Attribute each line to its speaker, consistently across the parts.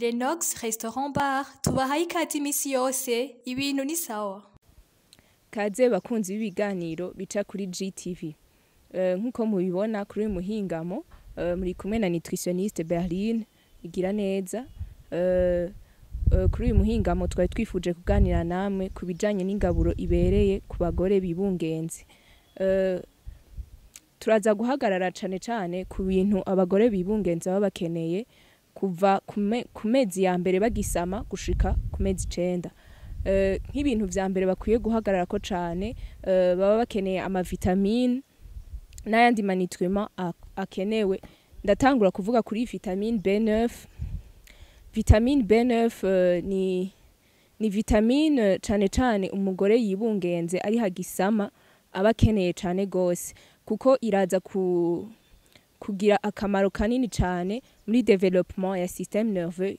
Speaker 1: Lenox Restaurant Bar tubahaye ikaze iminsi yose ibintu ni sawa
Speaker 2: kaze bakunzi b'ibiganiro bica kuri GTV eh, nk'uko mubibona kuri uyu muhingamo eh, muri kumwe na nutritioniste Berlin igira neza eh, kuri uyu muhingamo twari twifuje kuganira namwe ku bijyanye n'ingaburo ibereye ku bagore bibungenze turaza guhagarara cyane cyane ku bintu abagore bibungenze baba bakeneye kuva ku mezi ya mbere bagisama gushika ku mezi icyenda eh, nk'ibintu bya mbere bakwiye guhagarara ko cane eh, baba bakeneye amavitamine n'ayandi manitwema akenewe ndatangura kuvuga kuri vitamine b9 vitamine b9 eh, ni ni vitamine cane cane umugore yibungenze ari hagisama aba akeneye cane gose kuko iraza ku kugira akamaro kanini cyane muri developement ya system nerveux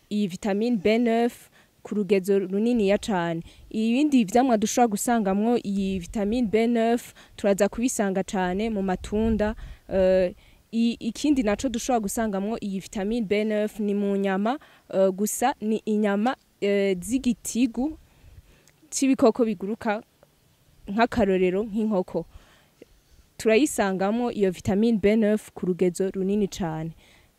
Speaker 2: iyi vitamine b9 ku rugezo runiniya cyane ibindi byamwa dushobora gusangamwo iyi vitamine b turaza kubisanga cyane mu matunda eh, ikindi nacyo dushobora gusangamwo iyi vitamine b ni mu nyama eh, gusa ni inyama eh, z'igitigu cy'ibikoko biguruka nk'akarorero nk'inkoko turayisangamo iyo vitamine b ku rugezo runini cyane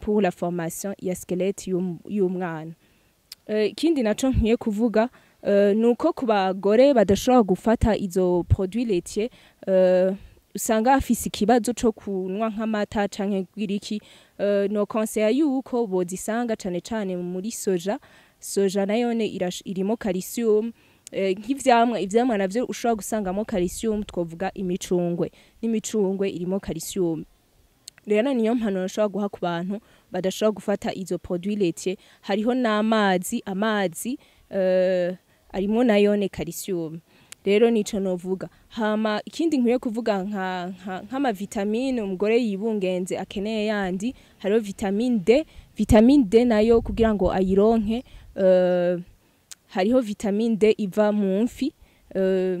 Speaker 2: pour la formation ya skeleti y'umwana eh, ikindi nacyo nkwiye kuvuga eh, ni uko ku bagore badashobora gufata izo poduwiretiye usanga hafise ikibazo cyo kunywa nk'amata cyangwa iki eh, no konseya yuko bozisanga cyane cyane muri soja soja nayo irimo calcium eh, nk'ivyamwa ivyamwa navyo ushobora gusangamo calcium twovuga imicungwe n'imicungwe irimo calcium rero niyo mpanuro ushobora guha ku bantu badashobora gufata izo produits laitiers hariho n'amazi amazi uh, arimo nayone calcium rero nico novuga hama ikindi nkwiye kuvuga nka nk'amavitamine umugore yibungenze akeneye yandi hariho vitamine D vitamine D nayo kugira ngo ayironke eh, hariho vitamine D iva mu mfi uh,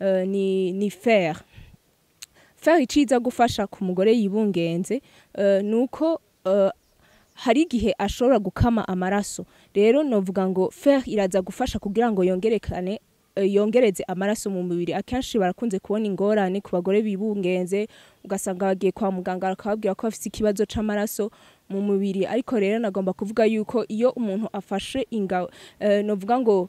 Speaker 2: eh, ni fer fer iciza gufasha ku mugore yibungenze ni uko hari igihe ashobora gukama amaraso rero navuga ngo fer iraza gufasha kugira ngo yongerekane eh, yongereze amaraso mu mubiri akenshi barakunze kubona ingorane ku bagore bibungenze ugasanga bagiye kwa muganga bakababwira ko bafite ikibazo cy'amaraso mu mubiri ariko rero nagomba kuvuga yuko iyo umuntu afashe ingabo eh, navuga ngo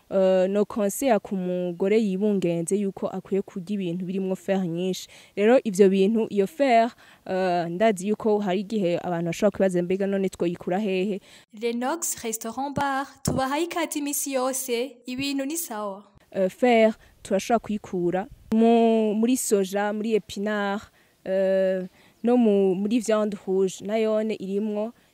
Speaker 2: eh, no konseye ku mugore yibungenze yuko akwiye kurya ibintu birimo fer nyinshi rero ibyo bintu iyo fer eh, ndazi yuko hari igihe abantu bashobora kwibaza mbega none twoyikura hehe
Speaker 1: renox restaurant bar tubahaye ikaze iminsi yose ibintu ni sawa
Speaker 2: eh, fer turashobora kuyikura muri soja muri epinari no muri viande rouge nayone irimo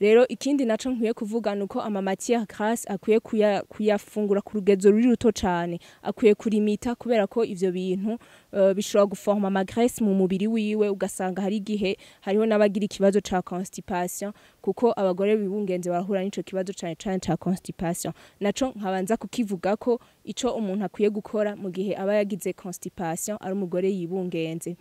Speaker 2: rero ikindi naco nkwiye kuvuga nuko ama matière grasse akwiye kuyafungura ku rugezo ruri ruto cyane akwiye kurimita kubera ko ibyo bintu bishobora guforma ama graisse mu mubiri wiwe ugasanga hari igihe hariho n'abagira ikibazo ca constipation kuko abagore bibungenze barahura n'ico kibazo cyane cyane ca constipation naco nkabanza kukivuga ko icyo umuntu akwiye gukora mu gihe aba yagize constipation ari umugore yibungenze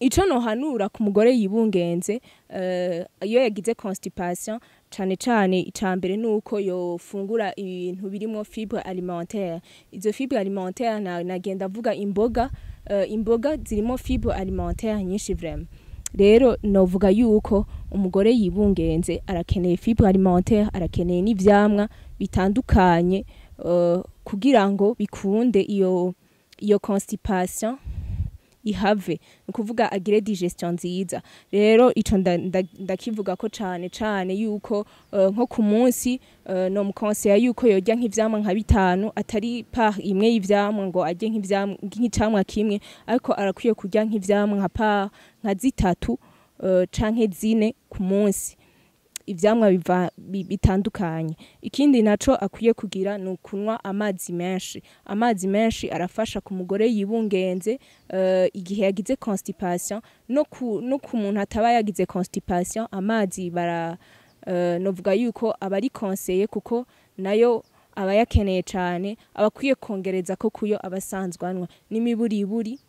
Speaker 2: icyo ntuhanura ku mugore yibungenze eh, iyo yagize constipation cyane cyane icya mbere ni uko yofungura ibintu birimo fibre alimentaire izo fibre alimentaire nagenda avuga imboga eh, imboga zirimo fibre alimentaire nyinshi vraiment rero novuga yuko umugore yibungenze arakeneye fibre alimentaire arakeneye n'ivyamwa bitandukanye eh, kugira ngo bikunde iyo iyo constipation ihave ni ukuvuga agire digestion nziza rero ico ndakivuga ko cyane cyane yuko eh, nko ku munsi eh, no mukonseya yuko yajya nk'ivyamwa nka bitanu atari pa imwe y'ivyamwa ngo ajye nk'ivyamwa kimwe ariko arakwiye kujya nk'ivyamwa nka par nka zitatu eh, canke zine ku munsi ibyamwa bitandukanye ikindi nacyo akwiye kugira ni ukunywa amazi menshi amazi menshi arafasha ku mugore yibungenze eh, igihe yagize constipation no ku muntu ataba yagize constipation amazi bara eh, novuga yuko aba ari konseye kuko nayo aba yakeneye cyane aba akwiye kongereza ko kuyo aba asanzwe anywa n'imiburiburi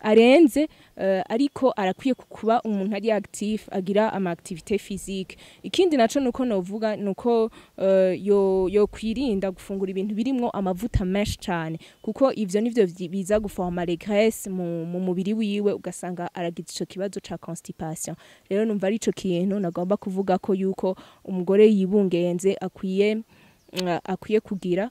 Speaker 2: arenze eh, ariko arakwiye kuba umuntu ari active agira ama activité physique ikindi naco nuko navuga nuko eh, yo yo kwirinda gufungura ibintu birimo amavuta menshi cyane kuko ibyo nivyo biza guforma les mu mubiri wiwe ugasanga aragize icyo kibazo cya constipation rero numva ari ico kintu nagomba kuvuga ko yuko umugore yibungenze akwiye eh, akwiye kugira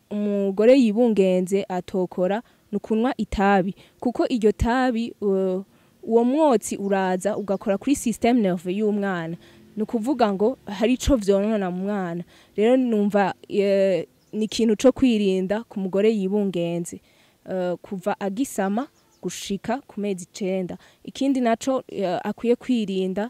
Speaker 2: umugore yibungenze atokora ni ukunywa itabi kuko iryo tabi uwo mwotsi uraza ugakora kuri sisiteme y'umwana ni ukuvuga ngo hari icyo byonona mu mwana rero numva ni ikintu cyo kwirinda ku mugore yibungenze eh, kuva agisama gushika ku mezi icyenda ikindi nacyo akwiye kwirinda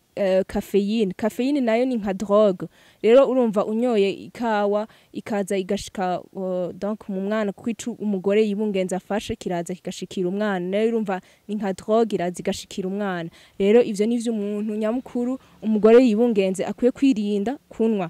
Speaker 2: eh, kafeyine kafeyine nayo ni nka drogue rero urumva unyoye ikawa ikaza igashika donc mu mwana kuko ico umugore yibungenza afashe kiraza kigashikira umwana nayo urumva ni nka drogue iraza igashikira umwana rero ivyo nivyo umuntu nyamukuru umugore yibungenze akwiye kwirinda kunywa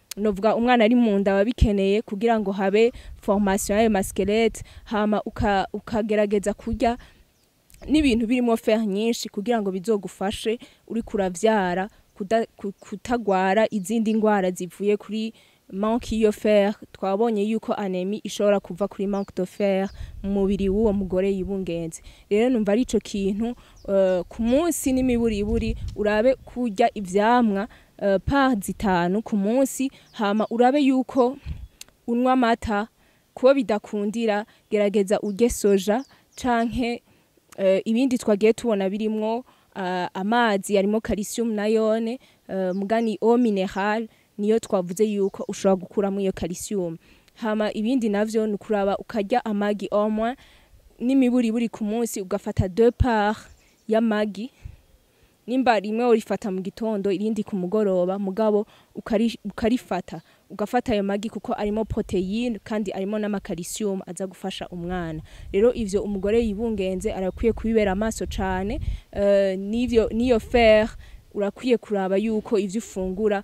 Speaker 2: novuga umwana ari mu nda aba kugira ngo habe formation y'ayo maskelete hama ukagerageza kurya n'ibintu birimo fer nyinshi kugira ngo bizogufashe uri kurabyara kutagwara izindi ndwara zivuye kuri manque y'iyo twabonye yuko anemi ishobora kuva kuri manque de fer mu mubiri w'uwo mugore yibungenze rero numva ari icyo kintu eh, ku munsi n'imiburiburi urabe kurya ibyamwa eh, pa zitanu ku munsi hama urabe yuko unywa amata kuba bidakundira gerageza urye soja canke eh, ibindi twagiye tubona birimo amazi arimo calcium na yone mugani o mineral niyo twavuze yuko ushobora gukuramo iyo calcium hama ibindi navyo ni ukuraba ukarya amagi omwa n'imiburi buri ku munsi ugafata deux parts y'amagi nimba rimwe urifata mu gitondo irindi ku mugoroba mugabo ukarifata ugafata ayo magi kuko arimo proteine kandi arimo n'amakalisium aza gufasha umwana rero ivyo umugore yibungenze arakwiye kubibera amaso cane uh, niyo fer urakwiye kuraba yuko ibyo ufungura